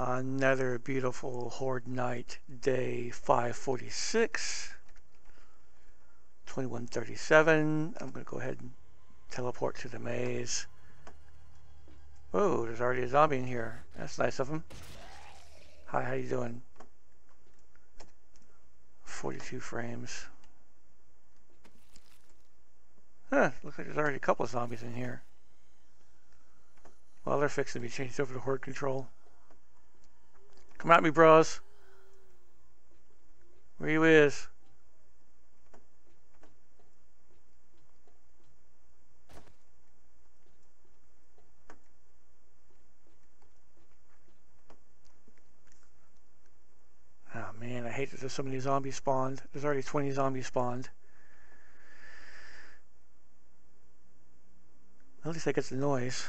Another beautiful Horde night, day 546. 2137. I'm going to go ahead and teleport to the maze. Oh, there's already a zombie in here. That's nice of him. Hi, how you doing? 42 frames. Huh, looks like there's already a couple of zombies in here. Well, they're fixing to be changed over to horde control. Come at me, bros. Where you is? Oh man, I hate that there's so many zombies spawned. There's already 20 zombies spawned. At least I get the noise.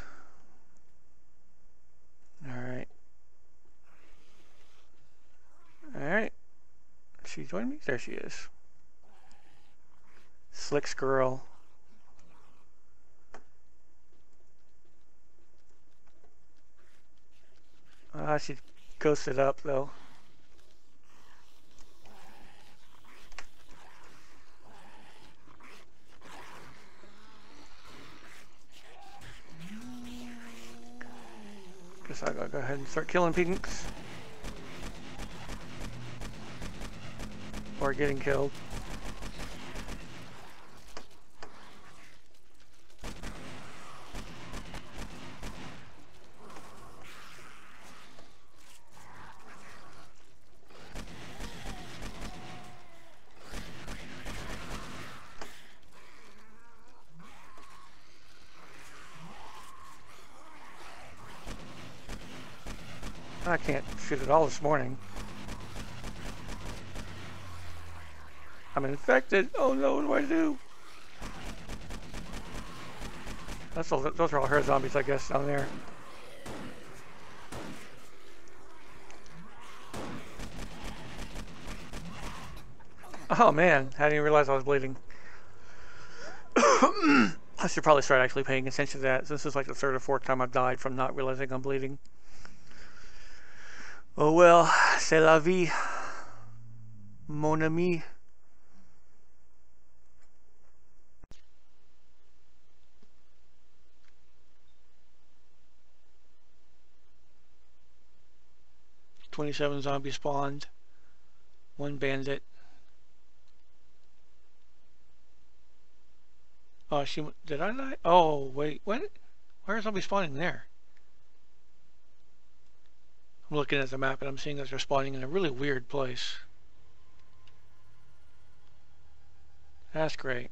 Alright. Alright. Joined me? There she is. Slicks girl. Ah, uh, she ghosted up though. Guess I gotta go ahead and start killing pinks. Or getting killed. I can't shoot at all this morning. I'm infected. Oh no, what do I do? That's all, those are all her zombies, I guess, down there. Oh man, I didn't even realize I was bleeding. I should probably start actually paying attention to that. This is like the third or fourth time I've died from not realizing I'm bleeding. Oh well, c'est la vie, mon ami. Twenty-seven zombies spawned, one bandit. Oh, she did I die? Oh wait, what? Why are zombies spawning there? I'm looking at the map and I'm seeing that they're spawning in a really weird place. That's great.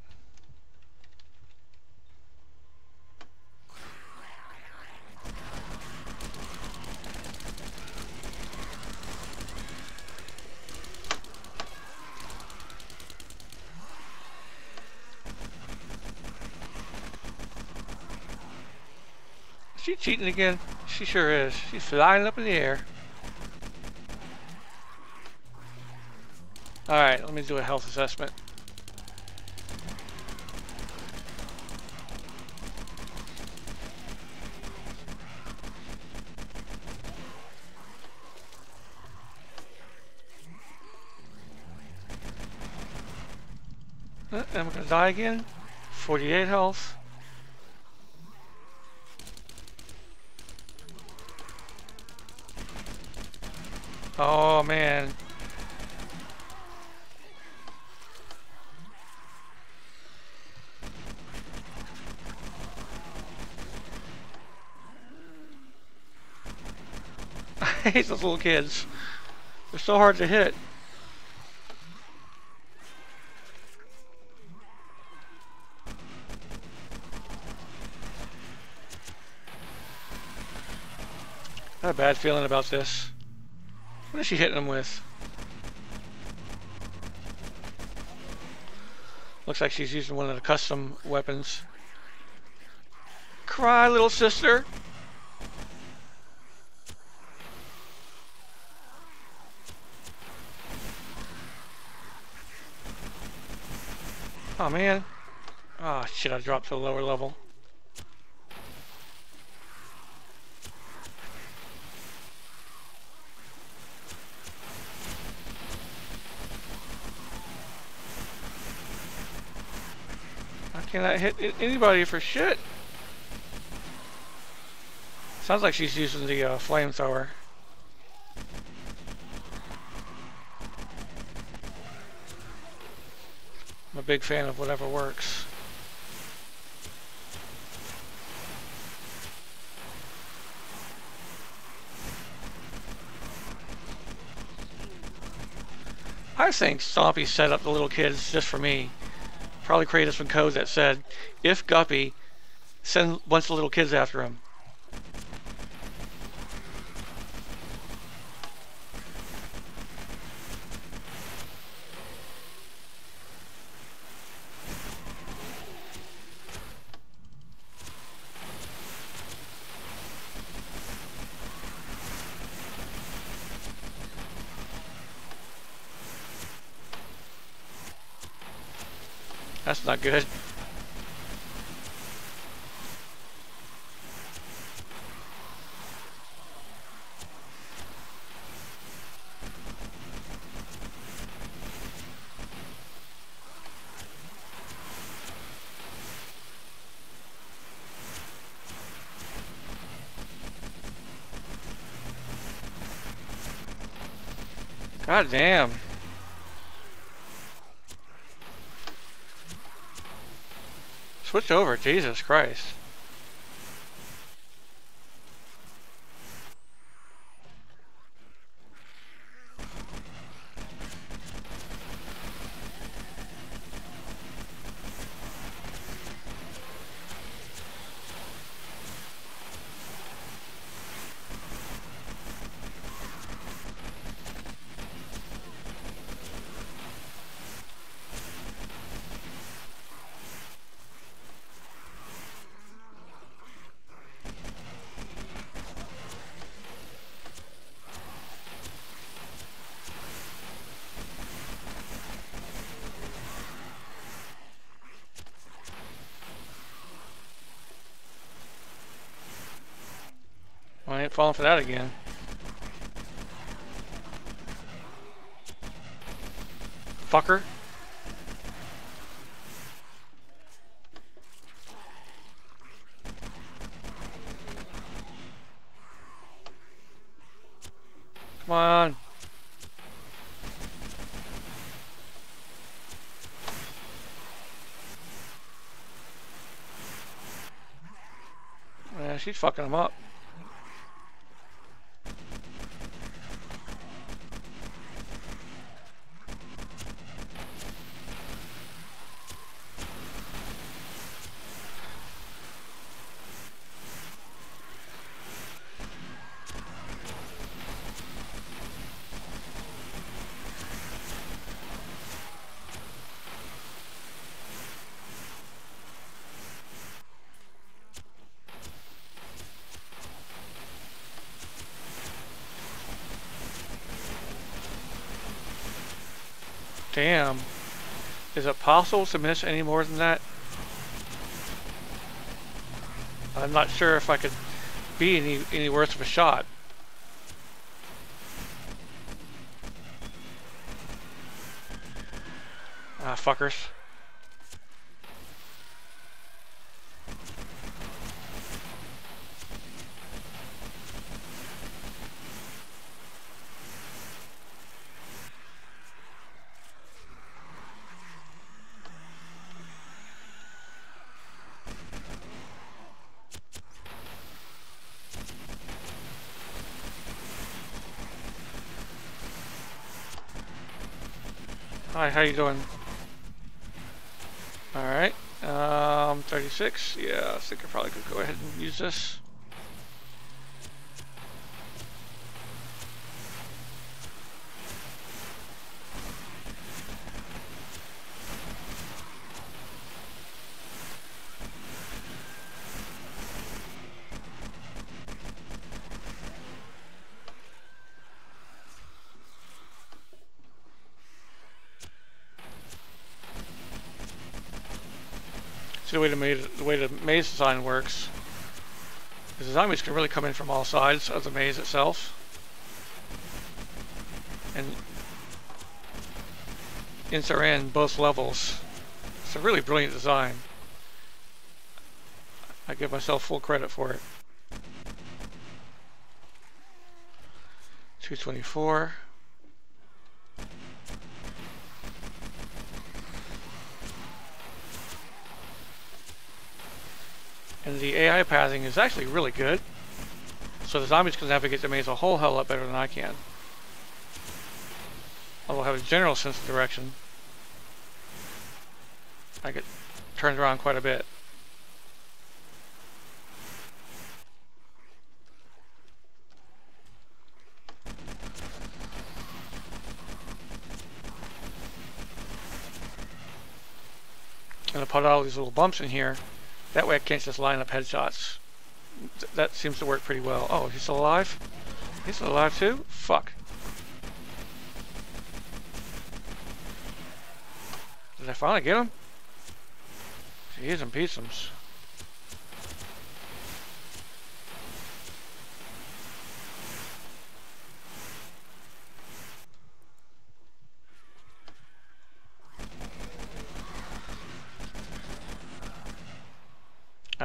She cheating again? She sure is. She's flying up in the air. Alright, let me do a health assessment. Uh, I'm gonna die again. 48 health. Oh man. I hate those little kids. They're so hard to hit. I have a bad feeling about this. What is she hitting him with? Looks like she's using one of the custom weapons. Cry, little sister. Oh man. Oh shit, I dropped to a lower level. I cannot hit anybody for shit? Sounds like she's using the uh, flamethrower. Big fan of whatever works. I think Stompy set up the little kids just for me. Probably created some code that said, if Guppy, send bunch of little kids after him. Not good. God damn. Switch over, Jesus Christ. Ain't falling for that again. Fucker. Come on. Yeah, she's fucking him up. Damn. Is it possible to miss any more than that? I'm not sure if I could be any, any worse of a shot. Ah, fuckers. Hi, how you doing? Alright, um, 36, yeah, I think I probably could go ahead and use this. The way the maze, the way the maze design works. The zombies can really come in from all sides of the maze itself. And enter in both levels. It's a really brilliant design. I give myself full credit for it. 224. And the AI pathing is actually really good. So the zombies can navigate the maze a whole hell lot better than I can. Although I have a general sense of direction. I get turned around quite a bit. And put all these little bumps in here. That way I can't just line up headshots. Th that seems to work pretty well. Oh, he's still alive? He's still alive too? Fuck. Did I finally get him? Jeez and peasums.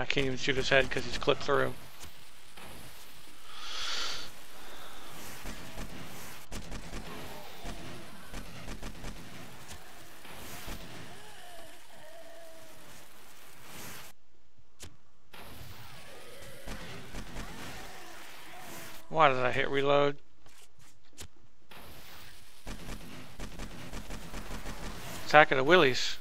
I can't even shoot his head because he's clipped through. Why did I hit reload? Attack of the willies.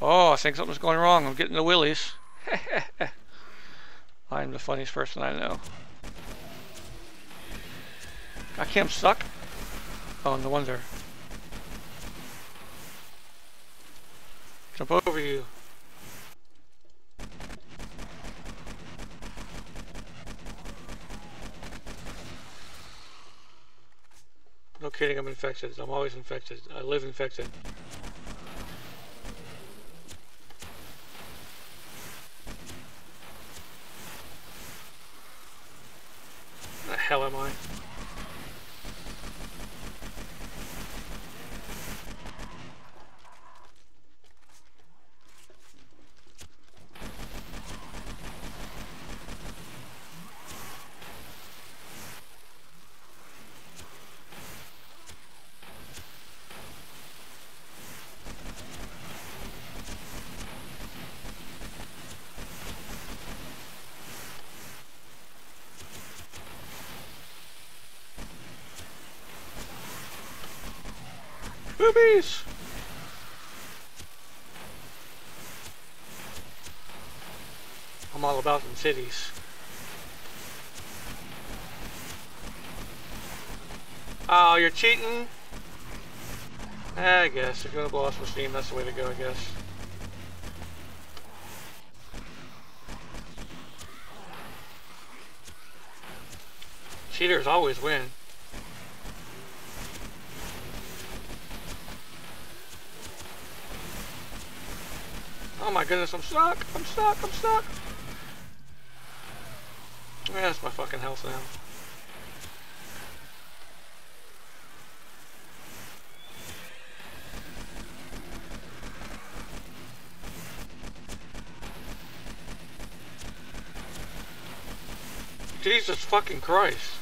Oh, I think something's going wrong. I'm getting the willies. I'm the funniest person I know. I can't suck. Oh, no wonder. Jump over you. No kidding, I'm infected. I'm always infected. I live infected. Hell am I? I'm all about them cities. Oh, you're cheating? I guess. If you want to blow off some steam, that's the way to go, I guess. Cheaters always win. Oh my goodness, I'm stuck! I'm stuck! I'm stuck! Yeah, that's my fucking health now. Jesus fucking Christ.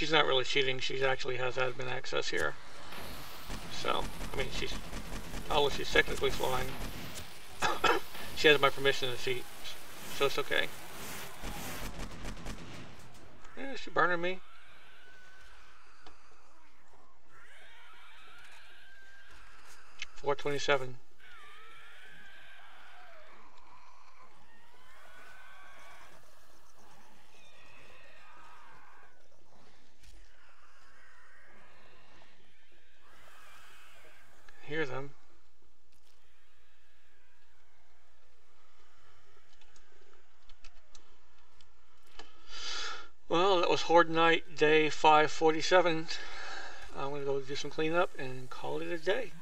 She's not really cheating. She actually has admin access here. So, I mean, she's, although she's technically flying, she has my permission to cheat. So it's okay. Yeah, she burning me. Four twenty-seven. hear them. Well, that was Horde Night, day 547. I'm going to go do some cleanup and call it a day.